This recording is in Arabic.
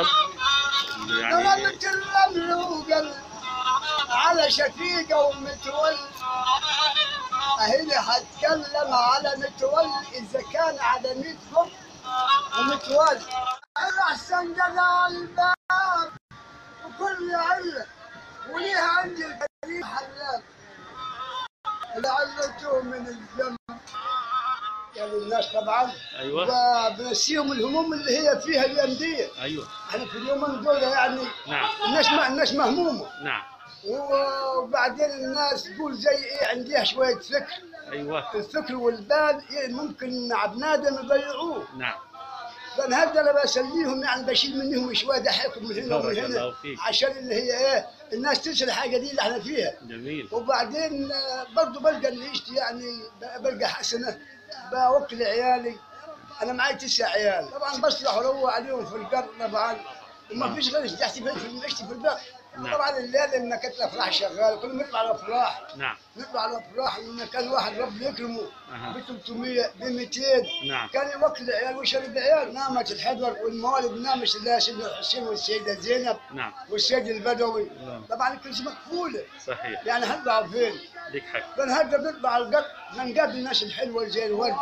القط يعني على شفيقة ومتول. أهلي هتكلم على متول إذا كان على ميت قط ومتول الأحسن جدع الباب وكل علة وليها عندي الكريم حلال لعلته من الذنب يعني الناس طبعا. أيوه. بنسيهم الهموم اللي هي فيها الأندية. أيوه. إحنا في اليومين دول يعني نعم. الناس ما الناس مهمومه نعم. وبعدين الناس تقول زي إيه عندها شوية فكر. أيوه. الفكر والبال إيه ممكن مع بنادم يضيعوه. نعم. فأنا هذا أنا بسليهم يعني بشيل منهم شوية ضحكهم من هنا ومن هنا. عشان اللي هي إيه الناس تنسى الحاجة دي اللي إحنا فيها. جميل. وبعدين آه، برضه بلقى اللي يعني بلقى حسنة. بوكل عيالي أنا معي تسع عيال. طبعا بصلح وروق عليهم في القر طبعا. وما فيش غير تحت في البر نعم. طبعا الليل ان كانت الافراح شغاله كنا نطلع على الافراح نعم. نطلع على الافراح إن كان واحد رب يكرمه. ب 300 ب 200 نعم. كان يوكل العيال ويشرب العيال نامت الحضر والموالد نامت الله سيدنا الحسين والسيدة زينب نعم. والسيد البدوي. نعم. طبعا كل شيء مقفوله صحيح. يعني هنطلع فين؟ لك حق. بنهدى بنطلع القط بنقابل الناس الحلوة زي الورد.